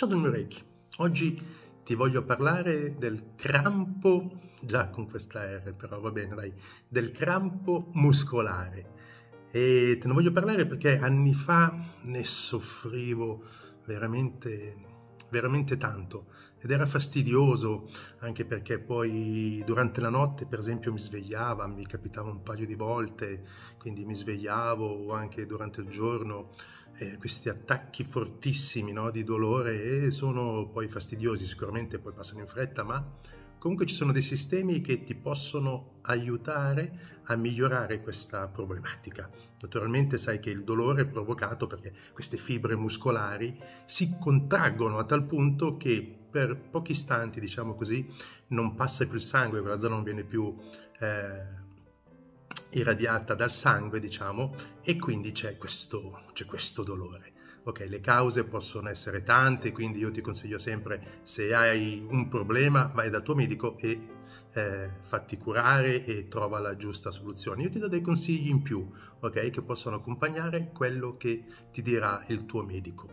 Ciao Reiki, oggi ti voglio parlare del crampo, già con questa R però va bene dai, del crampo muscolare. E te ne voglio parlare perché anni fa ne soffrivo veramente, veramente tanto ed era fastidioso anche perché poi durante la notte per esempio mi svegliava, mi capitava un paio di volte, quindi mi svegliavo anche durante il giorno eh, questi attacchi fortissimi no, di dolore e sono poi fastidiosi, sicuramente poi passano in fretta, ma comunque ci sono dei sistemi che ti possono aiutare a migliorare questa problematica. Naturalmente sai che il dolore è provocato perché queste fibre muscolari si contraggono a tal punto che per pochi istanti, diciamo così, non passa più il sangue, quella zona non viene più eh, irradiata dal sangue, diciamo, e quindi c'è questo, c'è questo dolore. Ok, le cause possono essere tante, quindi io ti consiglio sempre, se hai un problema, vai dal tuo medico e eh, fatti curare e trova la giusta soluzione. Io ti do dei consigli in più, ok, che possono accompagnare quello che ti dirà il tuo medico.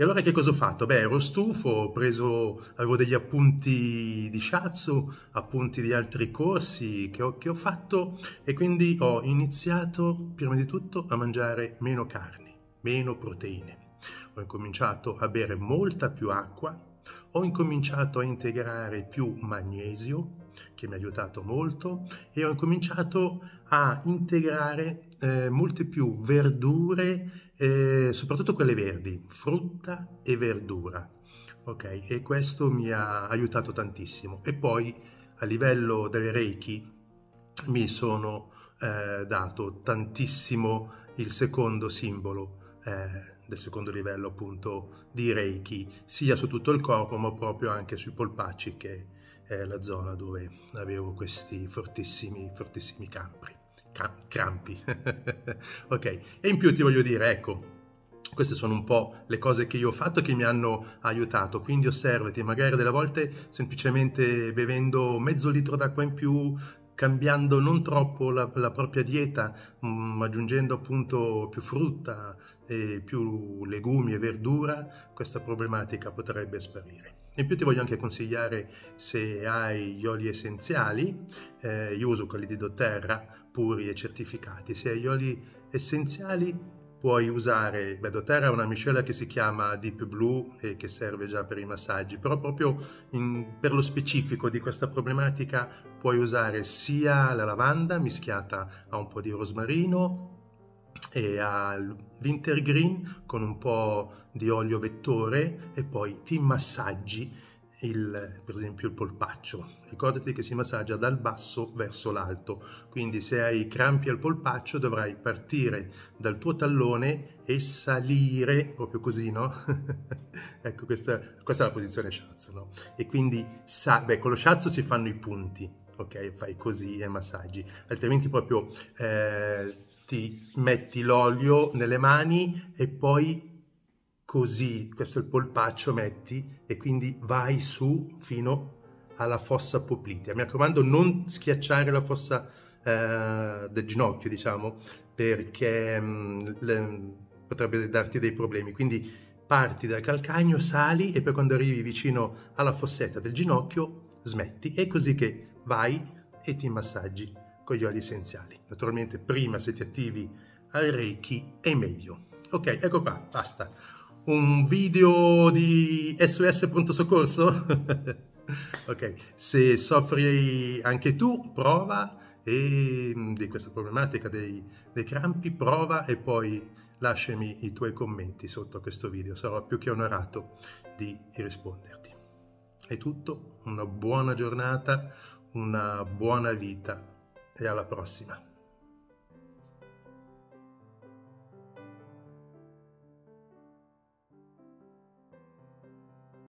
E allora che cosa ho fatto? Beh, ero stufo, preso, avevo degli appunti di shiatsu, appunti di altri corsi che ho, che ho fatto e quindi ho iniziato, prima di tutto, a mangiare meno carni, meno proteine. Ho incominciato a bere molta più acqua, ho incominciato a integrare più magnesio, che mi ha aiutato molto, e ho incominciato a integrare eh, molte più verdure, eh, soprattutto quelle verdi, frutta e verdura. Ok, e questo mi ha aiutato tantissimo. E poi a livello delle Reiki mi sono eh, dato tantissimo il secondo simbolo eh, del secondo livello appunto di Reiki, sia su tutto il corpo ma proprio anche sui polpacci che è la zona dove avevo questi fortissimi, fortissimi campri, crampi. ok, e in più ti voglio dire, ecco, queste sono un po' le cose che io ho fatto che mi hanno aiutato, quindi osservati, magari delle volte semplicemente bevendo mezzo litro d'acqua in più, cambiando non troppo la, la propria dieta, ma mm, aggiungendo appunto più frutta, e più legumi e verdura, questa problematica potrebbe sparire. In più ti voglio anche consigliare se hai gli oli essenziali, eh, io uso quelli di doTERRA puri e certificati, se hai gli oli essenziali puoi usare, beh, doTERRA è una miscela che si chiama Deep Blue e che serve già per i massaggi, però proprio in, per lo specifico di questa problematica puoi usare sia la lavanda mischiata a un po' di rosmarino e al wintergreen con un po' di olio vettore e poi ti massaggi il, per esempio il polpaccio. Ricordati che si massaggia dal basso verso l'alto, quindi se hai crampi al polpaccio dovrai partire dal tuo tallone e salire proprio così, no? ecco, questa, questa, è la posizione shiatsu, no? E quindi, sa, beh, con lo shiatsu si fanno i punti, ok? Fai così e massaggi, altrimenti proprio eh, ti metti l'olio nelle mani e poi così, questo è il polpaccio, metti e quindi vai su fino alla fossa poplitea. Mi raccomando, non schiacciare la fossa eh, del ginocchio, diciamo, perché mh, mm, le, potrebbe darti dei problemi. Quindi parti dal calcagno, sali e poi quando arrivi vicino alla fossetta del ginocchio smetti. È così che vai e ti massaggi con gli oli essenziali. Naturalmente prima se ti attivi al Reiki è meglio. Ok, ecco qua, basta. Un video di SOS pronto soccorso? ok, se soffri anche tu, prova e mm, di questa problematica dei, dei crampi, prova e poi lasciami i tuoi commenti sotto questo video, sarò più che onorato di risponderti. È tutto, una buona giornata, una buona vita e alla prossima.